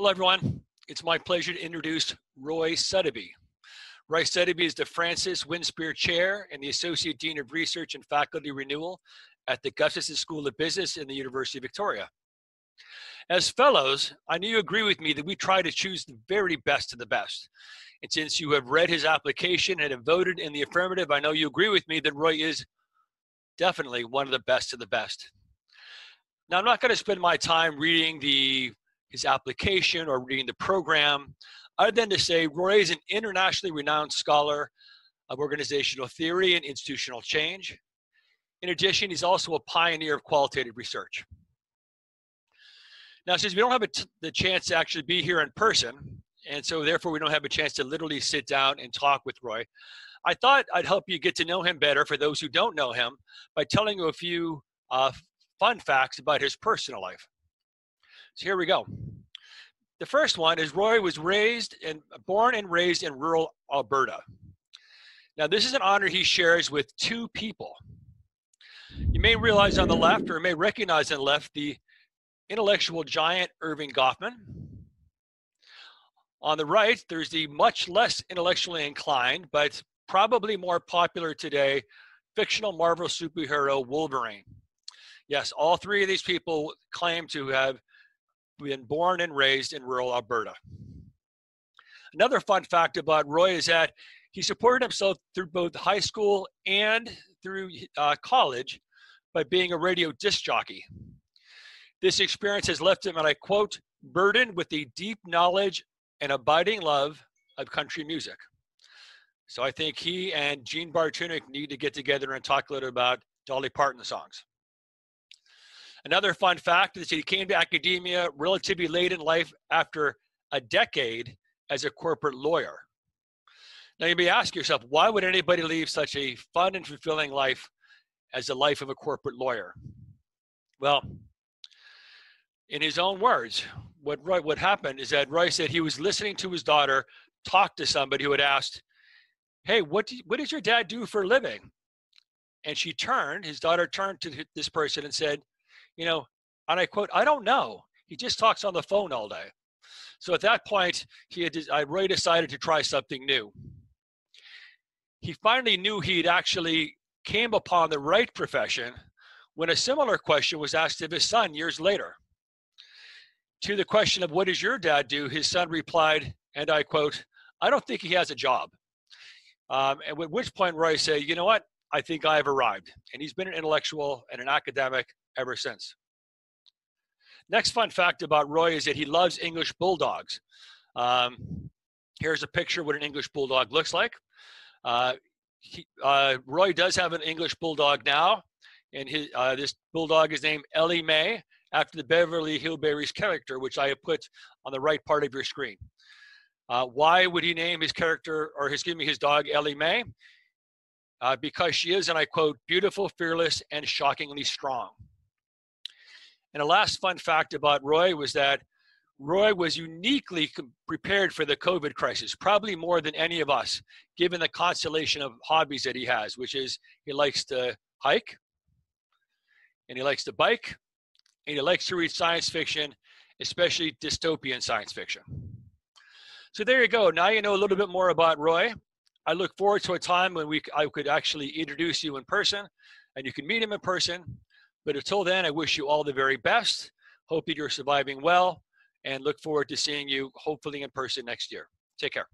Hello, everyone. It's my pleasure to introduce Roy Suddaby. Roy Suddaby is the Francis Winspear Chair and the Associate Dean of Research and Faculty Renewal at the Gustavson School of Business in the University of Victoria. As fellows, I know you agree with me that we try to choose the very best of the best. And since you have read his application and have voted in the affirmative, I know you agree with me that Roy is definitely one of the best of the best. Now, I'm not going to spend my time reading the his application or reading the program, other than to say Roy is an internationally renowned scholar of organizational theory and institutional change. In addition, he's also a pioneer of qualitative research. Now, since we don't have the chance to actually be here in person, and so therefore we don't have a chance to literally sit down and talk with Roy, I thought I'd help you get to know him better for those who don't know him by telling you a few uh, fun facts about his personal life. So here we go. The first one is Roy was raised and uh, born and raised in rural Alberta. Now, this is an honor he shares with two people. You may realize on the left, or may recognize on the left, the intellectual giant Erving Goffman. On the right, there's the much less intellectually inclined, but probably more popular today, fictional Marvel superhero Wolverine. Yes, all three of these people claim to have been born and raised in rural Alberta. Another fun fact about Roy is that he supported himself through both high school and through uh, college by being a radio disc jockey. This experience has left him, and I quote, burdened with a deep knowledge and abiding love of country music. So I think he and Jean Bartunek need to get together and talk a little about Dolly Parton songs. Another fun fact is that he came to academia relatively late in life after a decade as a corporate lawyer. Now you may ask yourself, why would anybody leave such a fun and fulfilling life as the life of a corporate lawyer? Well, in his own words, what what happened is that Roy said he was listening to his daughter talk to somebody who had asked, "Hey, what do, what does your dad do for a living?" And she turned, his daughter turned to this person and said, you know, and I quote, I don't know. He just talks on the phone all day. So at that point, he had, I really decided to try something new. He finally knew he'd actually came upon the right profession when a similar question was asked of his son years later. To the question of what does your dad do, his son replied, and I quote, I don't think he has a job. Um, and at which point Roy said, you know what? I think I have arrived. And he's been an intellectual and an academic ever since. Next fun fact about Roy is that he loves English bulldogs. Um, here's a picture of what an English bulldog looks like. Uh, he, uh, Roy does have an English bulldog now, and his, uh, this bulldog is named Ellie Mae after the Beverly Hillbillies character, which I have put on the right part of your screen. Uh, why would he name his character, or his, excuse me, his dog Ellie Mae? Uh, because she is, and I quote, beautiful, fearless, and shockingly strong. And a last fun fact about Roy was that Roy was uniquely prepared for the COVID crisis, probably more than any of us, given the constellation of hobbies that he has, which is he likes to hike, and he likes to bike, and he likes to read science fiction, especially dystopian science fiction. So there you go. Now you know a little bit more about Roy. I look forward to a time when we I could actually introduce you in person, and you can meet him in person. But until then, I wish you all the very best. Hope that you're surviving well and look forward to seeing you hopefully in person next year. Take care.